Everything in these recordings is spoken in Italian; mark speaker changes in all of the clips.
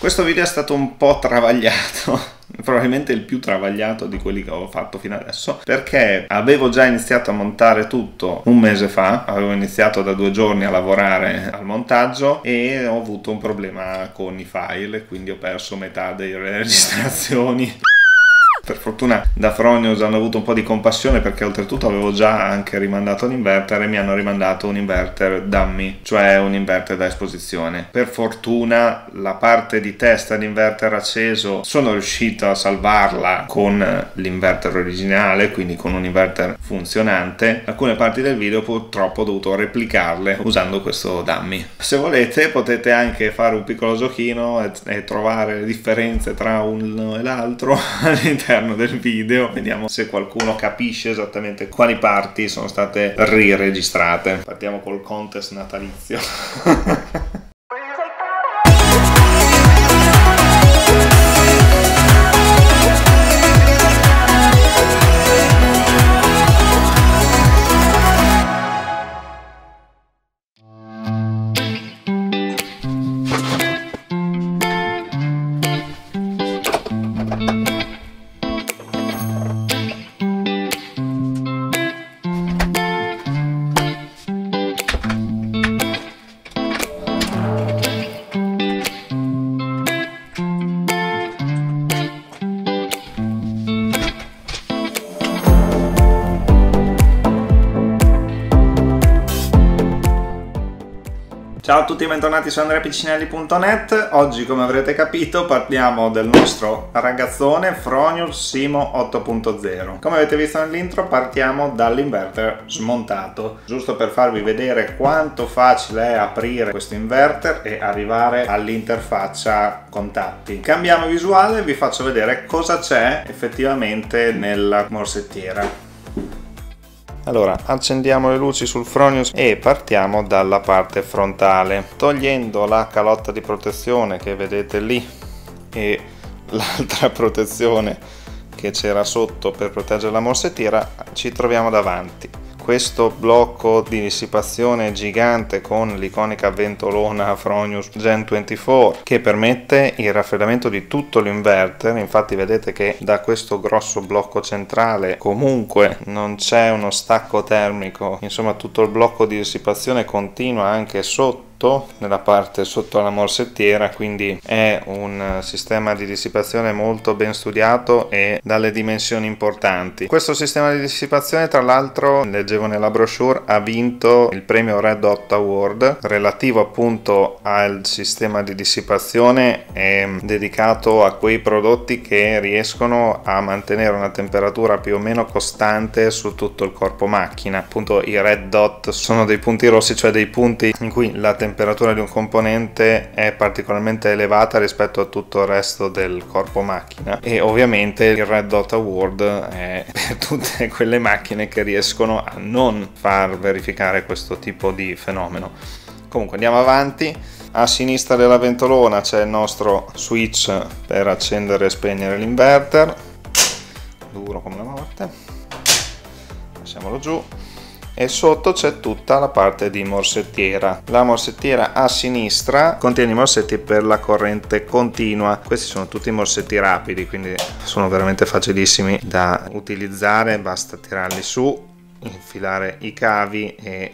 Speaker 1: Questo video è stato un po' travagliato, probabilmente il più travagliato di quelli che ho fatto fino adesso, perché avevo già iniziato a montare tutto un mese fa, avevo iniziato da due giorni a lavorare al montaggio e ho avuto un problema con i file, quindi ho perso metà delle registrazioni per fortuna da Fronius hanno avuto un po' di compassione perché oltretutto avevo già anche rimandato l'inverter e mi hanno rimandato un inverter dummy, cioè un inverter da esposizione. Per fortuna la parte di testa d'inverter acceso sono riuscito a salvarla con l'inverter originale, quindi con un inverter funzionante. Alcune parti del video purtroppo ho dovuto replicarle usando questo dummy. Se volete potete anche fare un piccolo giochino e, e trovare le differenze tra uno e l'altro all'interno all'interno del video. Vediamo se qualcuno capisce esattamente quali parti sono state riregistrate. Partiamo col contest natalizio. tutti e bentornati su andreapiccinelli.net Oggi come avrete capito parliamo del nostro ragazzone Fronius Simo 8.0 Come avete visto nell'intro partiamo dall'inverter smontato. Giusto per farvi vedere quanto facile è aprire questo inverter e arrivare all'interfaccia contatti. Cambiamo visuale e vi faccio vedere cosa c'è effettivamente nella morsettiera allora, accendiamo le luci sul Fronius e partiamo dalla parte frontale. Togliendo la calotta di protezione che vedete lì e l'altra protezione che c'era sotto per proteggere la morsettiera, ci troviamo davanti questo blocco di dissipazione gigante con l'iconica ventolona Fronius Gen 24 che permette il raffreddamento di tutto l'inverter. Infatti vedete che da questo grosso blocco centrale comunque non c'è uno stacco termico. Insomma tutto il blocco di dissipazione continua anche sotto sotto, nella parte sotto la morsettiera, quindi è un sistema di dissipazione molto ben studiato e dalle dimensioni importanti. Questo sistema di dissipazione, tra l'altro, leggevo nella brochure, ha vinto il premio Red Dot Award relativo appunto al sistema di dissipazione e dedicato a quei prodotti che riescono a mantenere una temperatura più o meno costante su tutto il corpo macchina. Appunto i red dot sono dei punti rossi, cioè dei punti in cui la temperatura temperatura di un componente è particolarmente elevata rispetto a tutto il resto del corpo macchina e ovviamente il Red Dot Award è per tutte quelle macchine che riescono a non far verificare questo tipo di fenomeno. Comunque andiamo avanti. A sinistra della ventolona c'è il nostro switch per accendere e spegnere l'inverter. Duro come la morte. Passiamolo giù e sotto c'è tutta la parte di morsettiera. La morsettiera a sinistra contiene i morsetti per la corrente continua. Questi sono tutti morsetti rapidi, quindi sono veramente facilissimi da utilizzare, basta tirarli su, infilare i cavi e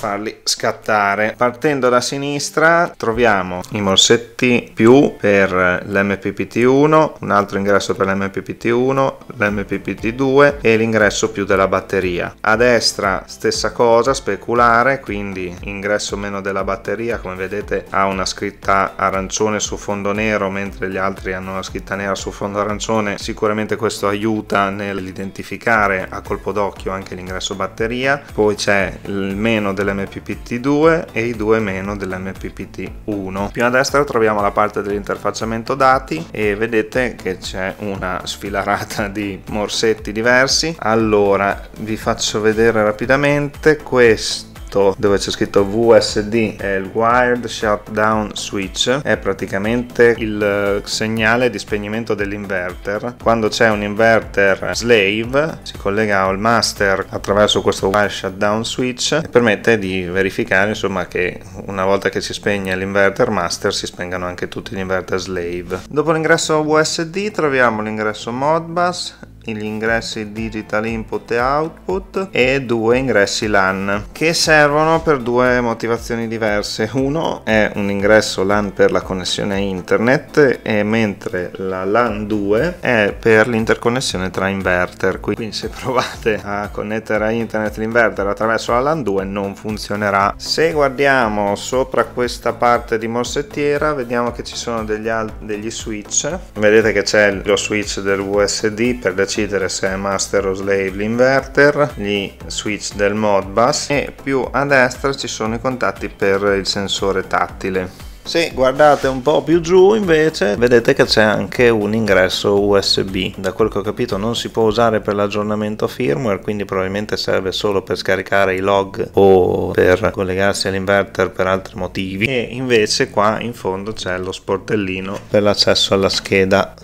Speaker 1: farli scattare. Partendo da sinistra troviamo i morsetti più per l'MPPT1, un altro ingresso per l'MPPT1, l'MPPT2 e l'ingresso più della batteria. A destra stessa cosa, speculare, quindi ingresso meno della batteria, come vedete ha una scritta arancione su fondo nero mentre gli altri hanno una scritta nera su fondo arancione. Sicuramente questo aiuta nell'identificare a colpo d'occhio anche l'ingresso batteria. Poi c'è il meno delle dell'MPPT2 e i due meno dell'MPPT1. Più a destra troviamo la parte dell'interfacciamento dati e vedete che c'è una sfilarata di morsetti diversi. Allora vi faccio vedere rapidamente questo punto dove c'è scritto VSD è il Wired Shutdown Switch è praticamente il segnale di spegnimento dell'inverter. Quando c'è un inverter slave si collega al master attraverso questo Wired Shutdown Switch e permette di verificare insomma che una volta che si spegne l'inverter master si spengano anche tutti gli inverter slave. Dopo l'ingresso USD troviamo l'ingresso Modbus gli ingressi digital input e output e due ingressi LAN che servono per due motivazioni diverse. Uno è un ingresso LAN per la connessione a internet e mentre la LAN 2 è per l'interconnessione tra inverter. Quindi se provate a connettere a internet l'inverter attraverso la LAN 2 non funzionerà. Se guardiamo sopra questa parte di morsettiera vediamo che ci sono degli, degli switch. Vedete che c'è lo switch del USD per decidere decidere se è master o slave l'inverter, gli switch del Modbus e più a destra ci sono i contatti per il sensore tattile. Se guardate un po' più giù invece vedete che c'è anche un ingresso USB. Da quel che ho capito non si può usare per l'aggiornamento firmware, quindi probabilmente serve solo per scaricare i log o per collegarsi all'inverter per altri motivi. E invece qua in fondo c'è lo sportellino per l'accesso alla scheda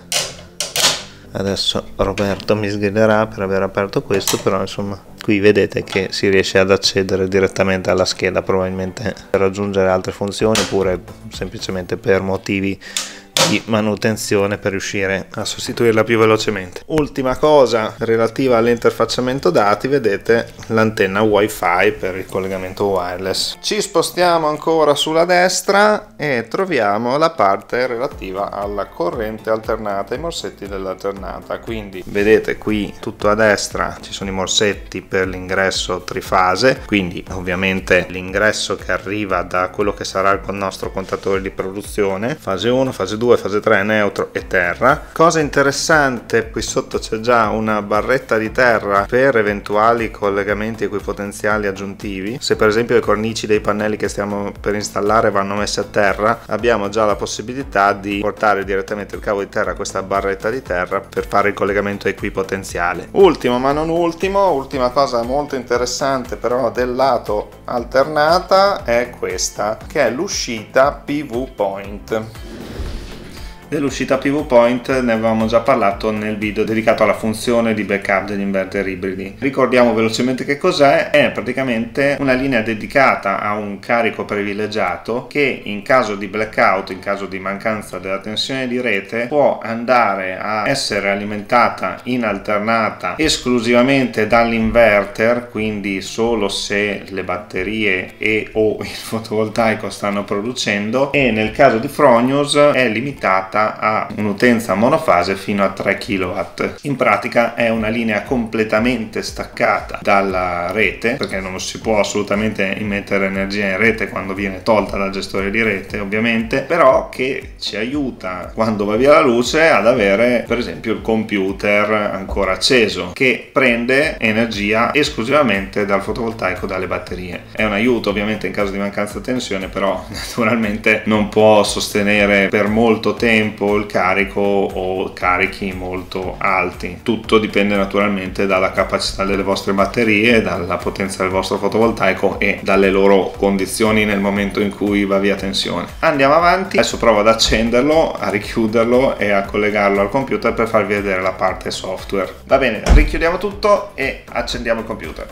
Speaker 1: adesso Roberto mi sgriderà per aver aperto questo però insomma qui vedete che si riesce ad accedere direttamente alla scheda. Probabilmente per raggiungere altre funzioni oppure semplicemente per motivi di manutenzione per riuscire a sostituirla più velocemente. Ultima cosa relativa all'interfacciamento dati, vedete l'antenna wifi per il collegamento wireless. Ci spostiamo ancora sulla destra e troviamo la parte relativa alla corrente alternata, i morsetti dell'alternata. Quindi vedete qui tutto a destra ci sono i morsetti per l'ingresso trifase, quindi ovviamente l'ingresso che arriva da quello che sarà il nostro contatore di produzione, fase 1, fase 2, 2, fase 3 neutro e terra. Cosa interessante, qui sotto c'è già una barretta di terra per eventuali collegamenti equipotenziali aggiuntivi. Se per esempio le cornici dei pannelli che stiamo per installare vanno messe a terra, abbiamo già la possibilità di portare direttamente il cavo di terra a questa barretta di terra per fare il collegamento equipotenziale. Ultimo ma non ultimo, ultima cosa molto interessante però del lato alternata è questa, che è l'uscita PV point. Dell'uscita PV Point ne avevamo già parlato nel video dedicato alla funzione di backup degli inverter ibridi. Ricordiamo velocemente che cos'è, è praticamente una linea dedicata a un carico privilegiato che in caso di blackout, in caso di mancanza della tensione di rete, può andare a essere alimentata in alternata esclusivamente dall'inverter, quindi solo se le batterie e o il fotovoltaico stanno producendo e nel caso di Fronius è limitata limitata a un'utenza monofase fino a 3 kW. In pratica è una linea completamente staccata dalla rete perché non si può assolutamente immettere energia in rete quando viene tolta dal gestore di rete ovviamente, però che ci aiuta quando va via la luce ad avere per esempio il computer ancora acceso che prende energia esclusivamente dal fotovoltaico dalle batterie. È un aiuto ovviamente in caso di mancanza di tensione, però naturalmente non può sostenere per molto tempo tempo il carico o carichi molto alti. Tutto dipende naturalmente dalla capacità delle vostre batterie, dalla potenza del vostro fotovoltaico e dalle loro condizioni nel momento in cui va via tensione. Andiamo avanti, adesso provo ad accenderlo, a richiuderlo e a collegarlo al computer per farvi vedere la parte software. Va bene, richiudiamo tutto e accendiamo il computer.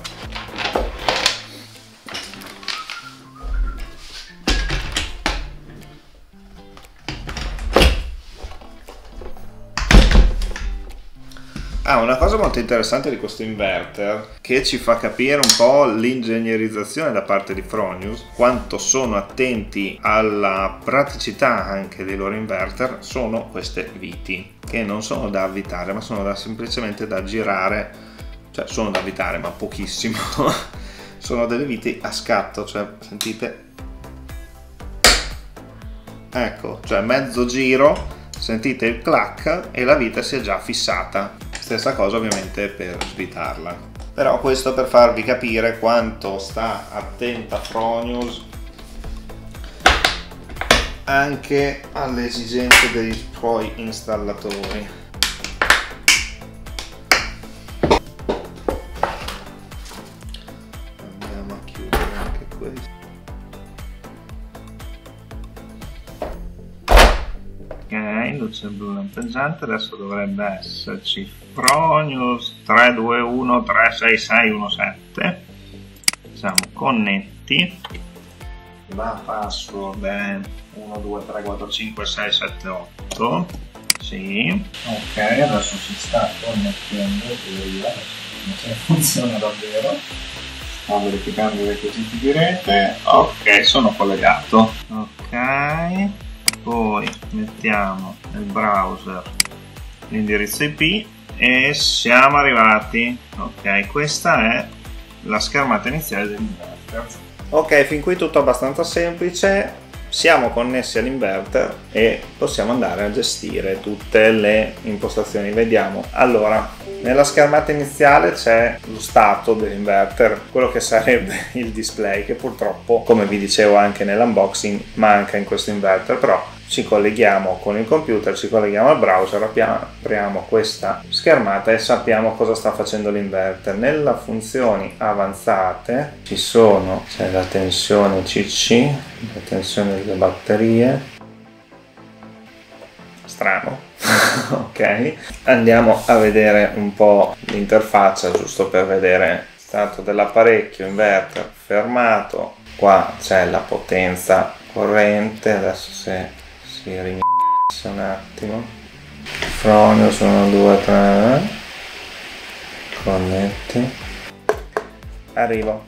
Speaker 1: Ah, una cosa molto interessante di questo inverter che ci fa capire un po' l'ingegnerizzazione da parte di Fronius, quanto sono attenti alla praticità anche dei loro inverter, sono queste viti che non sono da avvitare ma sono da, semplicemente da girare, cioè sono da avvitare ma pochissimo, sono delle viti a scatto, cioè sentite, ecco, cioè mezzo giro sentite il clack e la vita si è già fissata stessa cosa ovviamente per svitarla però questo per farvi capire quanto sta attenta Fronius anche alle esigenze dei suoi installatori ok luce blu lampeggiante adesso dovrebbe esserci Fronius 321361617 facciamo connetti. La password è 1 2 3 4 5 6 7 8 sì. Ok adesso si sta connettendo non se funziona davvero. Sto verificando i requisiti di rete. Ok sono collegato. Ok poi mettiamo nel browser l'indirizzo IP e siamo arrivati. Ok questa è la schermata iniziale dell'inverter. Ok fin qui tutto abbastanza semplice. Siamo connessi all'inverter e possiamo andare a gestire tutte le impostazioni. Vediamo. Allora nella schermata iniziale c'è lo stato dell'inverter quello che sarebbe il display che purtroppo come vi dicevo anche nell'unboxing manca in questo inverter però ci colleghiamo con il computer, ci colleghiamo al browser, apriamo questa schermata e sappiamo cosa sta facendo l'inverter. Nelle funzioni avanzate ci sono, c'è la tensione CC, la tensione delle batterie, strano, ok? Andiamo a vedere un po' l'interfaccia giusto per vedere stato dell'apparecchio, inverter fermato, qua c'è la potenza corrente, adesso se si rimessa un attimo. Fronio sono 2 3 connetti. Arrivo.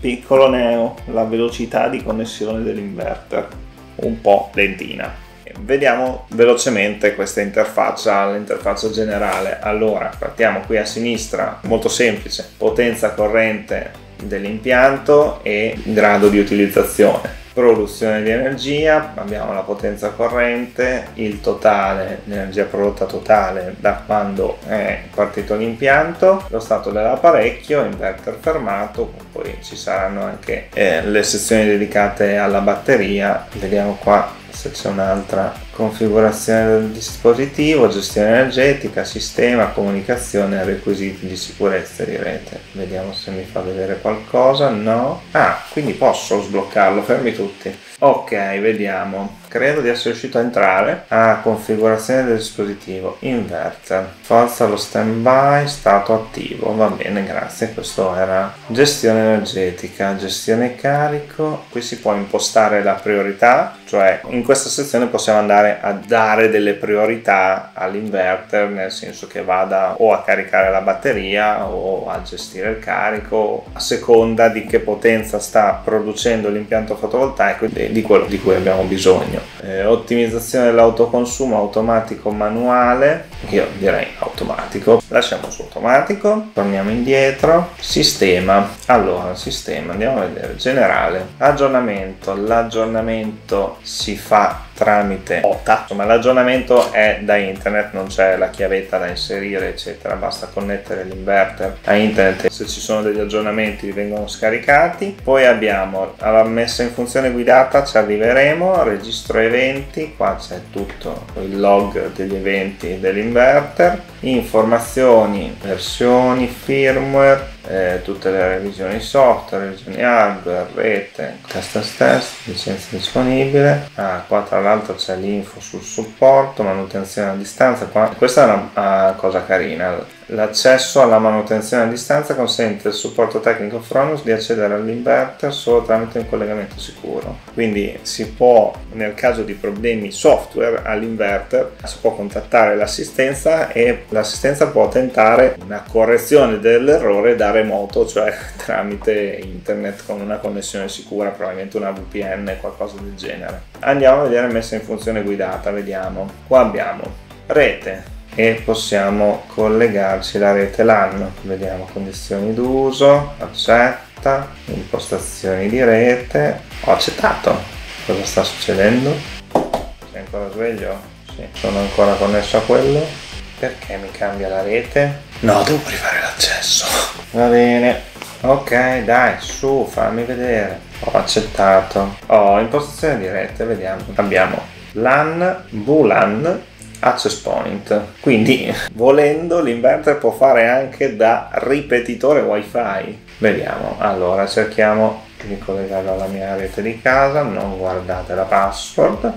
Speaker 1: Piccolo neo la velocità di connessione dell'inverter. Un po' lentina. Vediamo velocemente questa interfaccia l'interfaccia generale. Allora partiamo qui a sinistra. Molto semplice. Potenza corrente dell'impianto e grado di utilizzazione. Produzione di energia, abbiamo la potenza corrente, il totale, l'energia prodotta totale da quando è partito l'impianto, lo stato dell'apparecchio, inverter fermato, poi ci saranno anche eh, le sezioni dedicate alla batteria, vediamo qua se c'è un'altra configurazione del dispositivo, gestione energetica, sistema, comunicazione requisiti di sicurezza di rete. Vediamo se mi fa vedere qualcosa. No. Ah, quindi posso sbloccarlo, fermi tutti. Ok, vediamo. Credo di essere riuscito a entrare a configurazione del dispositivo. Inverter. Forza lo standby, stato attivo. Va bene, grazie. Questo era gestione energetica, gestione carico. Qui si può impostare la priorità, cioè in questa sezione possiamo andare a dare delle priorità all'inverter, nel senso che vada o a caricare la batteria o a gestire il carico, a seconda di che potenza sta producendo l'impianto fotovoltaico e di quello di cui abbiamo bisogno. Eh, ottimizzazione dell'autoconsumo automatico manuale, io direi automatico. Lasciamo su automatico, torniamo indietro. Sistema, allora sistema, andiamo a vedere. Generale, aggiornamento, l'aggiornamento si fa tramite OTA. Insomma, l'aggiornamento è da internet, non c'è la chiavetta da inserire, eccetera. Basta connettere l'inverter a internet. Se ci sono degli aggiornamenti vengono scaricati. Poi abbiamo la messa in funzione guidata, ci arriveremo, registro eventi, qua c'è tutto il log degli eventi dell'inverter, informazioni, versioni, firmware, eh, tutte le revisioni software, revisioni hardware, rete, test test licenza disponibile. Ah, qua tra l'altro c'è l'info sul supporto, manutenzione a distanza. Qua, questa è una uh, cosa carina L'accesso alla manutenzione a distanza consente al supporto tecnico Fronus di accedere all'inverter solo tramite un collegamento sicuro. Quindi si può, nel caso di problemi software all'inverter, si può contattare l'assistenza e l'assistenza può tentare una correzione dell'errore da remoto, cioè tramite internet con una connessione sicura, probabilmente una VPN, qualcosa del genere. Andiamo a vedere messa in funzione guidata, vediamo. Qua abbiamo rete e possiamo collegarci alla rete LAN. Vediamo condizioni d'uso, accetta, impostazioni di rete. Ho accettato. Cosa sta succedendo? Sei ancora sveglio? Sì, sono ancora connesso a quello. Perché mi cambia la rete? No, devo rifare l'accesso. Va bene. Ok, dai, su, fammi vedere. Ho accettato. Ho impostazione di rete, vediamo. Abbiamo LAN, VLAN access point quindi volendo l'inverter può fare anche da ripetitore wifi vediamo allora cerchiamo di collegarlo alla mia rete di casa, non guardate la password.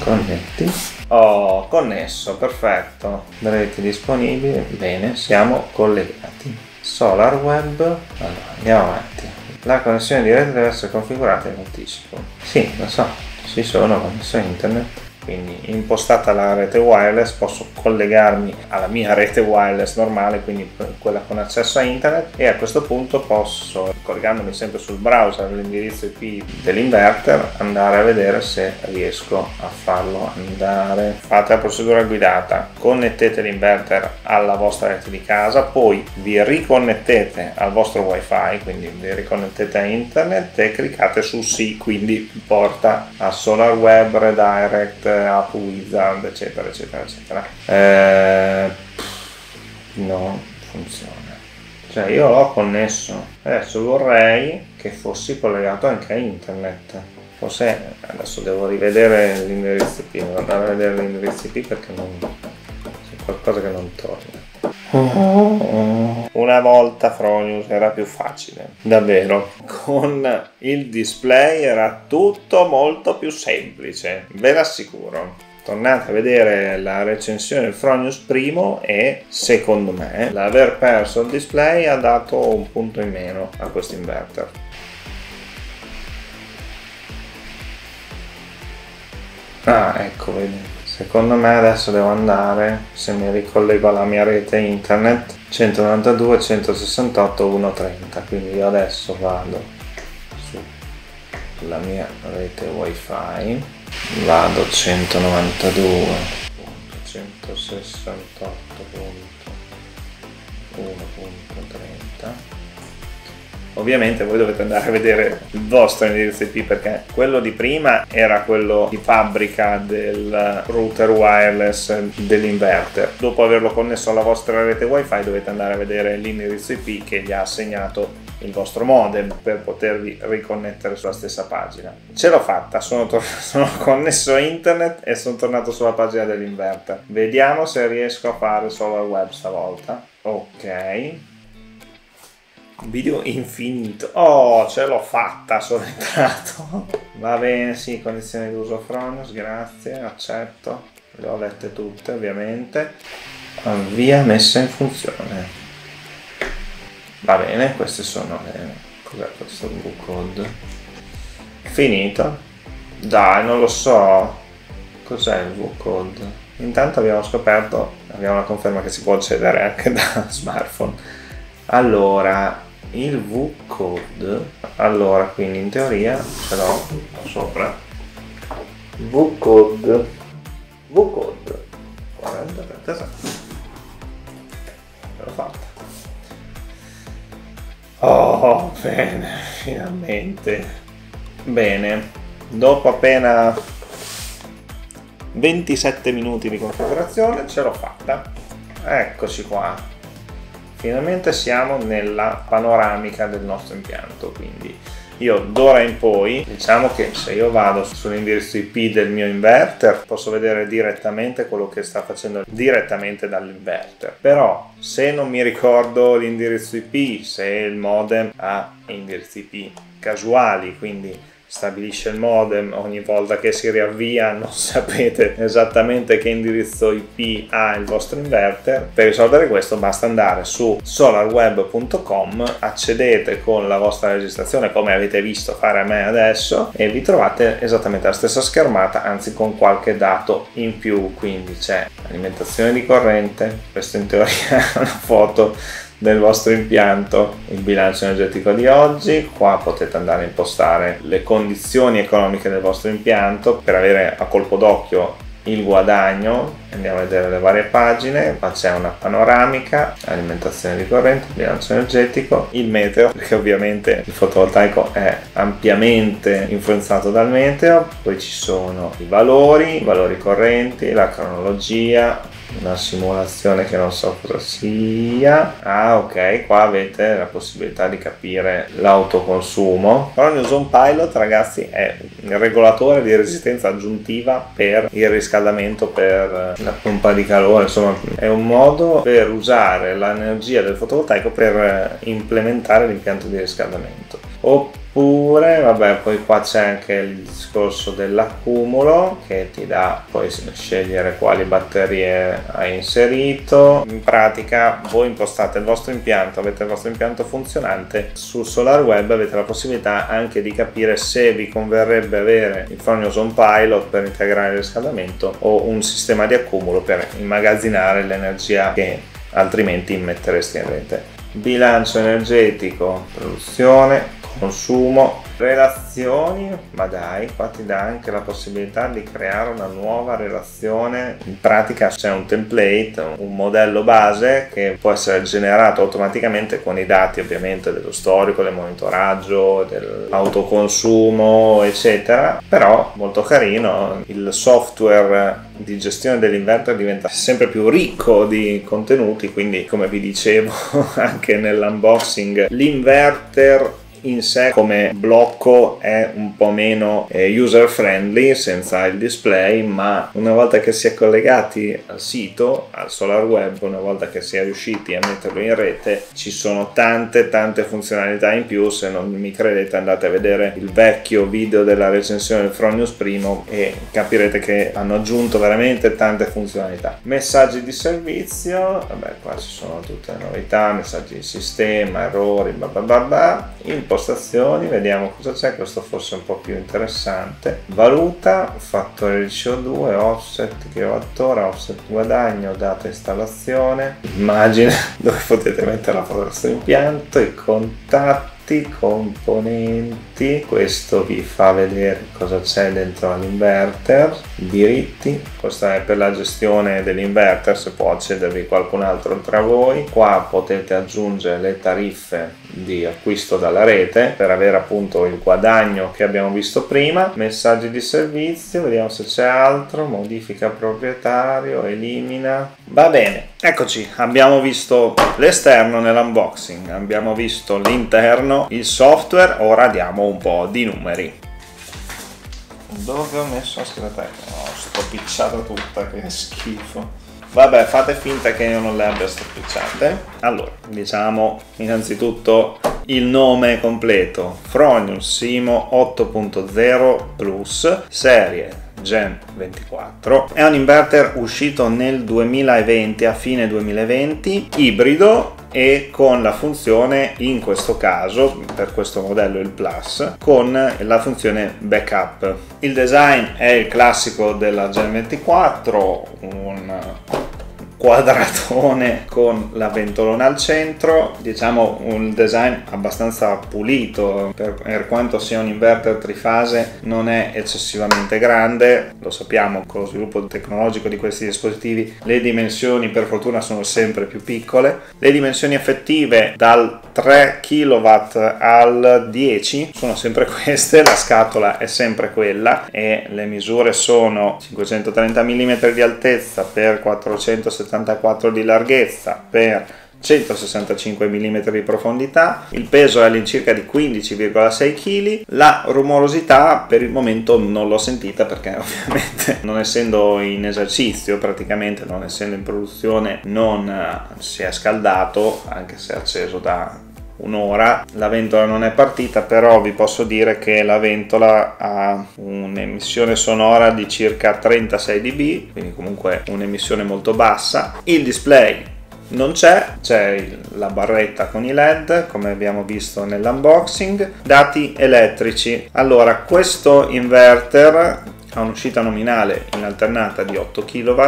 Speaker 1: Connetti. Ho connesso, perfetto. Reti disponibili, bene, siamo collegati. Solar Web, allora andiamo avanti. La connessione di rete deve essere configurata in anticipo. Sì, lo so, ci sono connessioni internet quindi impostata la rete wireless posso collegarmi alla mia rete wireless normale quindi quella con accesso a internet e a questo punto posso collegandomi sempre sul browser all'indirizzo IP dell'inverter andare a vedere se riesco a farlo andare. Fate la procedura guidata. Connettete l'inverter alla vostra rete di casa poi vi riconnettete al vostro wifi quindi vi riconnettete a internet e cliccate su sì quindi porta a SolarWeb Redirect App Wizard, eccetera, eccetera, eccetera. Eh, non funziona. Cioè io l'ho connesso, adesso vorrei che fossi collegato anche a internet. Forse adesso devo rivedere l'indirizzo IP, andare a vedere l'indirizzo IP perché non, c'è qualcosa che non torna. Una volta Fronius era più facile, davvero. Con il display era tutto molto più semplice, ve l'assicuro. Tornate a vedere la recensione del Fronius primo e secondo me l'aver perso il display ha dato un punto in meno a questo inverter. Ah, ecco, vedi. Secondo me adesso devo andare, se mi ricollego alla mia rete internet, 192, 168, 130. Quindi io adesso vado sulla mia rete wifi, vado 192.168.1.30 Ovviamente voi dovete andare a vedere il vostro indirizzo IP perché quello di prima era quello di fabbrica del router wireless dell'inverter. Dopo averlo connesso alla vostra rete wifi dovete andare a vedere l'indirizzo IP che gli ha assegnato il vostro modem per potervi riconnettere sulla stessa pagina. Ce l'ho fatta, sono, tor- sono connesso a internet e sono tornato sulla pagina dell'inverter. Vediamo se riesco a fare solo il web stavolta. Ok, Video infinito. Oh, ce l'ho fatta, sono entrato. Va bene, sì, condizioni d'uso Fronius, grazie, accetto. Le ho lette tutte, ovviamente. Avvia messa in funzione. Va bene, queste sono le... Cos'è questo V-code? Finito. Dai, non lo so. Cos'è il V-code? Intanto abbiamo scoperto, abbiamo la conferma che si può accedere anche da smartphone. Allora, il V-code. Allora quindi in teoria ce l'ho sopra. V-code. V-code. 40 esatto. L'ho fatta. Oh bene finalmente. Bene. Dopo appena 27 minuti di configurazione ce l'ho fatta. Eccoci qua finalmente siamo nella panoramica del nostro impianto quindi io d'ora in poi diciamo che se io vado sull'indirizzo IP del mio inverter posso vedere direttamente quello che sta facendo direttamente dall'inverter. Però se non mi ricordo l'indirizzo IP se il modem ha indirizzi IP casuali quindi stabilisce il modem ogni volta che si riavvia non sapete esattamente che indirizzo IP ha il vostro inverter. Per risolvere questo basta andare su solarweb.com accedete con la vostra registrazione come avete visto fare a me adesso e vi trovate esattamente la stessa schermata anzi con qualche dato in più. Quindi c'è alimentazione di corrente questo in teoria è una foto del vostro impianto. Il bilancio energetico di oggi qua potete andare a impostare le condizioni economiche del vostro impianto per avere a colpo d'occhio il guadagno. Andiamo a vedere le varie pagine. Qua c'è una panoramica alimentazione di corrente bilancio energetico il meteo perché ovviamente il fotovoltaico è ampiamente influenzato dal meteo. Poi ci sono i valori i valori correnti la cronologia una simulazione che non so cosa sia. Ah, ok, qua avete la possibilità di capire l'autoconsumo. Fronius On Pilot, ragazzi, è il regolatore di resistenza aggiuntiva per il riscaldamento per la pompa di calore. Insomma, è un modo per usare l'energia del fotovoltaico per implementare l'impianto di riscaldamento. Oppure Oppure, vabbè, poi qua c'è anche il discorso dell'accumulo che ti dà poi scegliere quali batterie hai inserito. In pratica voi impostate il vostro impianto, avete il vostro impianto funzionante, sul SolarWeb avete la possibilità anche di capire se vi converrebbe avere il Fronius On Pilot per integrare il riscaldamento o un sistema di accumulo per immagazzinare l'energia che altrimenti immettereste in rete. Bilancio energetico, produzione, consumo, relazioni, ma dai, qua ti dà anche la possibilità di creare una nuova relazione. In pratica c'è un template, un modello base che può essere generato automaticamente con i dati ovviamente dello storico, del monitoraggio, dell'autoconsumo, eccetera. Però molto carino, il software di gestione dell'inverter diventa sempre più ricco di contenuti, quindi come vi dicevo anche nell'unboxing, l'inverter in sé come blocco è un po' meno eh, user friendly senza il display ma una volta che si è collegati al sito al solar web una volta che si è riusciti a metterlo in rete ci sono tante tante funzionalità in più. Se non mi credete andate a vedere il vecchio video della recensione del Fronius Primo e capirete che hanno aggiunto veramente tante funzionalità. Messaggi di servizio vabbè qua ci sono tutte le novità messaggi di sistema errori bla bla bla bla impostazioni, vediamo cosa c'è, questo forse è un po' più interessante. Valuta, fattore di CO2, offset kilowattora, offset guadagno, data installazione, immagine dove potete mettere la foto del vostro impianto, i contatti componenti. Questo vi fa vedere cosa c'è dentro all'inverter. Diritti questa è per la gestione dell'inverter se può accedervi qualcun altro tra voi. Qua potete aggiungere le tariffe di acquisto dalla rete per avere appunto il guadagno che abbiamo visto prima. Messaggi di servizio vediamo se c'è altro. Modifica proprietario elimina. Va bene eccoci abbiamo visto l'esterno nell'unboxing abbiamo visto l'interno il software ora diamo un po' di numeri dove ho messo la scheda tecnica? No, sto picciata tutta, che schifo. Vabbè, fate finta che io non le abbia stropicciate. Allora, diciamo innanzitutto il nome completo. Fronius Simo 8.0 Plus, serie Gen 24. È un inverter uscito nel 2020, a fine 2020, ibrido e con la funzione in questo caso per questo modello il plus con la funzione backup il design è il classico della Gen 24 un quadratone con la ventolona al centro, diciamo un design abbastanza pulito per, per, quanto sia un inverter trifase non è eccessivamente grande, lo sappiamo con lo sviluppo tecnologico di questi dispositivi le dimensioni per fortuna sono sempre più piccole, le dimensioni effettive dal 3 kW al 10 sono sempre queste, la scatola è sempre quella e le misure sono 530 mm di altezza per 470 74 di larghezza per 165 mm di profondità, il peso è all'incirca di 15,6 kg, la rumorosità per il momento non l'ho sentita perché ovviamente non essendo in esercizio, praticamente non essendo in produzione, non eh, si è scaldato, anche se è acceso da un'ora. La ventola non è partita però vi posso dire che la ventola ha un'emissione sonora di circa 36 dB quindi comunque un'emissione molto bassa. Il display non c'è, c'è la barretta con i led come abbiamo visto nell'unboxing dati elettrici. Allora questo inverter ha un'uscita nominale in alternata di 8 kW.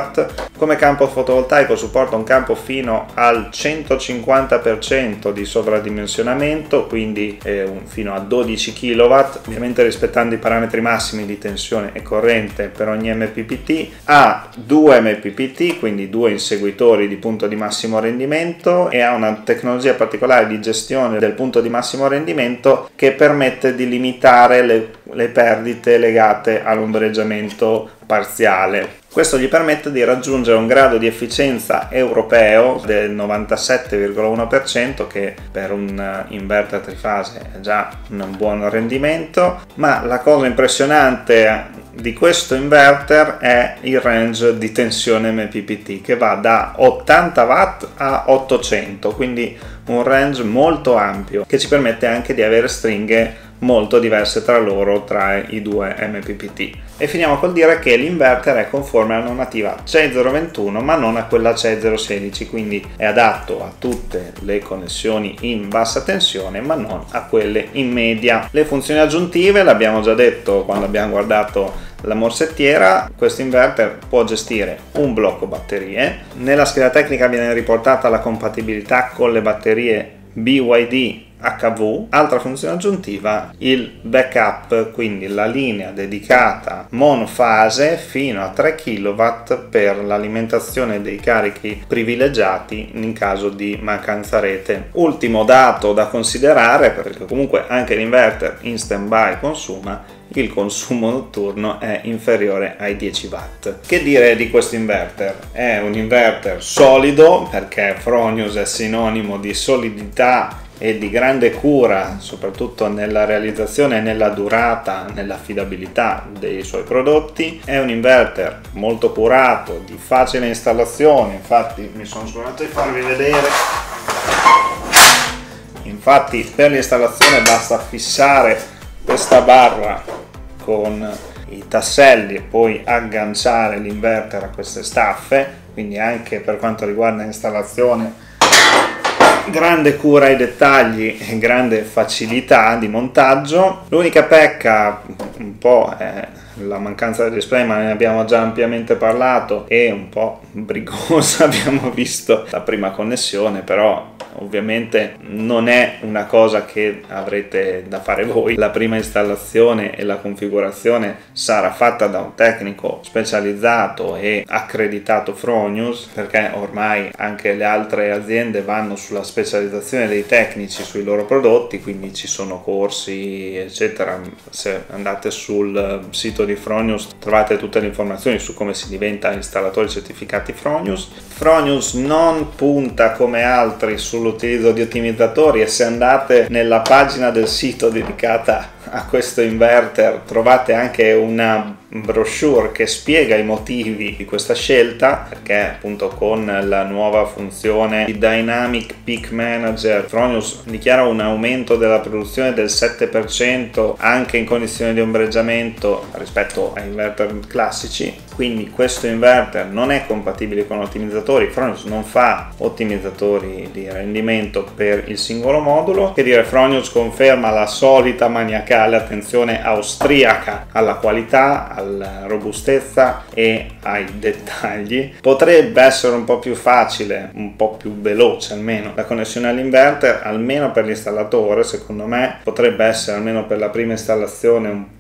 Speaker 1: Come campo fotovoltaico supporta un campo fino al 150% di sovradimensionamento, quindi eh, fino a 12 kW, ovviamente rispettando i parametri massimi di tensione e corrente per ogni MPPT. Ha due MPPT, quindi due inseguitori di punto di massimo rendimento e ha una tecnologia particolare di gestione del punto di massimo rendimento che permette di limitare le le perdite legate all'ombreggiamento parziale. Questo gli permette di raggiungere un grado di efficienza europeo del 97,1% che per un inverter trifase è già un buon rendimento, ma la cosa impressionante di questo inverter è il range di tensione MPPT che va da 80 watt a 800, quindi un range molto ampio che ci permette anche di avere stringhe molto diverse tra loro tra i due MPPT. E finiamo col dire che l'inverter è conforme alla normativa CE 021 ma non a quella CE 016, quindi è adatto a tutte le connessioni in bassa tensione ma non a quelle in media. Le funzioni aggiuntive, l'abbiamo già detto quando abbiamo guardato la morsettiera, questo inverter può gestire un blocco batterie. Nella scheda tecnica viene riportata la compatibilità con le batterie BYD HV, altra funzione aggiuntiva il backup, quindi la linea dedicata monofase fino a 3 kW per l'alimentazione dei carichi privilegiati in caso di mancanza rete. Ultimo dato da considerare, perché comunque anche l'inverter in stand-by consuma, il consumo notturno è inferiore ai 10 watt. Che dire di questo inverter? È un inverter solido perché Fronius è sinonimo di solidità e di grande cura, soprattutto nella realizzazione nella durata, nell'affidabilità dei suoi prodotti. È un inverter molto curato, di facile installazione, infatti mi sono scordato di farvi vedere. Infatti per l'installazione basta fissare questa barra con i tasselli e poi agganciare l'inverter a queste staffe, quindi anche per quanto riguarda l'installazione grande cura ai dettagli e grande facilità di montaggio. L'unica pecca un po' è la mancanza del display, ma ne abbiamo già ampiamente parlato e un po' brigosa abbiamo visto la prima connessione, però ovviamente non è una cosa che avrete da fare voi. La prima installazione e la configurazione sarà fatta da un tecnico specializzato e accreditato Fronius, perché ormai anche le altre aziende vanno sulla specializzazione dei tecnici sui loro prodotti, quindi ci sono corsi, eccetera. Se andate sul sito di Fronius trovate tutte le informazioni su come si diventa installatori certificati Fronius. Fronius non punta come altri sullo l'utilizzo di ottimizzatori e se andate nella pagina del sito dedicata a questo inverter trovate anche una brochure che spiega i motivi di questa scelta perché appunto con la nuova funzione di Dynamic Peak Manager Fronius dichiara un aumento della produzione del 7% anche in condizioni di ombreggiamento rispetto ai inverter classici quindi questo inverter non è compatibile con ottimizzatori Fronius non fa ottimizzatori di rendimento per il singolo modulo che dire Fronius conferma la solita maniacale attenzione austriaca alla qualità alla robustezza e ai dettagli. Potrebbe essere un po' più facile, un po' più veloce almeno la connessione all'inverter, almeno per l'installatore, secondo me potrebbe essere almeno per la prima installazione un po'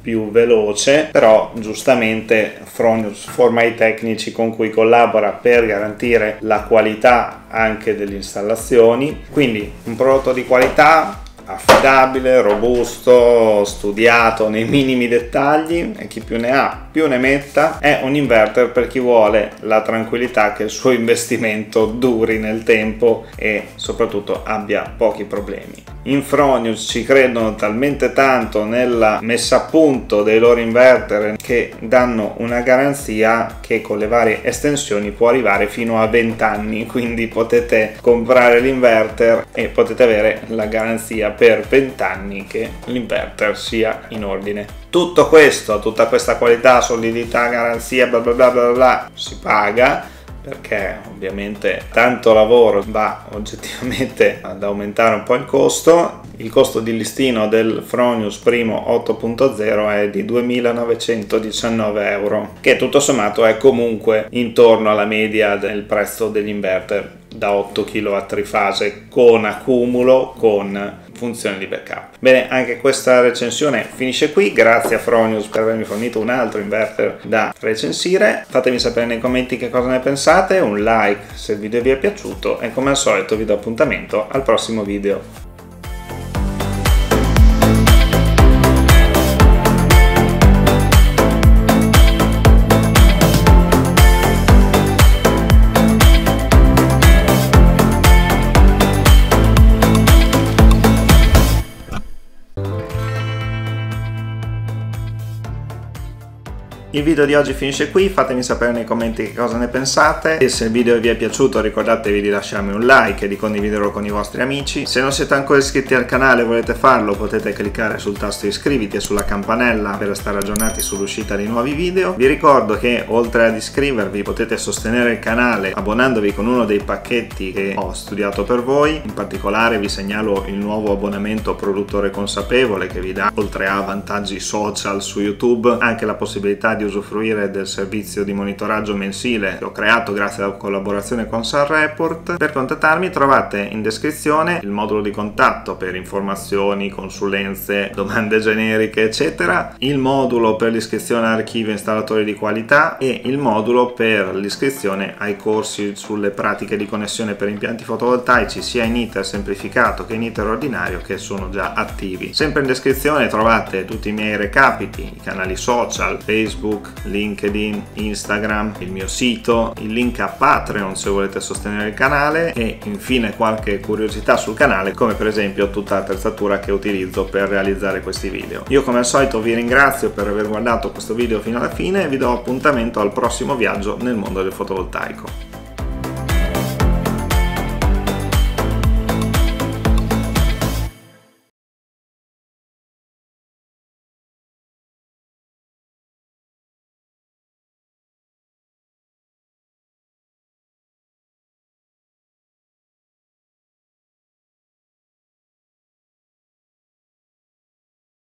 Speaker 1: più veloce, però giustamente Fronius forma i tecnici con cui collabora per garantire la qualità anche delle installazioni. Quindi un prodotto di qualità affidabile, robusto, studiato nei minimi dettagli e chi più ne ha più ne metta è un inverter per chi vuole la tranquillità che il suo investimento duri nel tempo e soprattutto abbia pochi problemi. In Fronius ci credono talmente tanto nella messa a punto dei loro inverter che danno una garanzia che con le varie estensioni può arrivare fino a 20 anni, quindi potete comprare l'inverter e potete avere la garanzia per 20 anni che l'inverter sia in ordine. Tutto questo, tutta questa qualità, solidità, garanzia, bla bla bla bla, bla si paga perché ovviamente tanto lavoro va oggettivamente ad aumentare un po' il costo. Il costo di listino del Fronius Primo 8.0 è di 2.919 euro, che tutto sommato è comunque intorno alla media del prezzo degli inverter da 8 kW trifase con accumulo con funzione di backup. Bene, anche questa recensione finisce qui, grazie a Fronius per avermi fornito un altro inverter da recensire. Fatemi sapere nei commenti che cosa ne pensate, un like se il video vi è piaciuto e come al solito vi do appuntamento al prossimo video. Il video di oggi finisce qui, fatemi sapere nei commenti che cosa ne pensate e se il video vi è piaciuto ricordatevi di lasciarmi un like e di condividerlo con i vostri amici. Se non siete ancora iscritti al canale e volete farlo potete cliccare sul tasto iscriviti e sulla campanella per restare aggiornati sull'uscita di nuovi video. Vi ricordo che oltre ad iscrivervi potete sostenere il canale abbonandovi con uno dei pacchetti che ho studiato per voi, in particolare vi segnalo il nuovo abbonamento produttore consapevole che vi dà oltre a vantaggi social su YouTube anche la possibilità di usufruire del servizio di monitoraggio mensile che ho creato grazie alla collaborazione con Sun Report. Per contattarmi trovate in descrizione il modulo di contatto per informazioni, consulenze, domande generiche eccetera, il modulo per l'iscrizione all'archivio installatori di qualità e il modulo per l'iscrizione ai corsi sulle pratiche di connessione per impianti fotovoltaici sia in iter semplificato che in iter ordinario che sono già attivi. Sempre in descrizione trovate tutti i miei recapiti, i canali social, Facebook, LinkedIn, Instagram, il mio sito, il link a Patreon se volete sostenere il canale e infine qualche curiosità sul canale come per esempio tutta l'attrezzatura che utilizzo per realizzare questi video. Io come al solito vi ringrazio per aver guardato questo video fino alla fine e vi do appuntamento al prossimo viaggio nel mondo del fotovoltaico.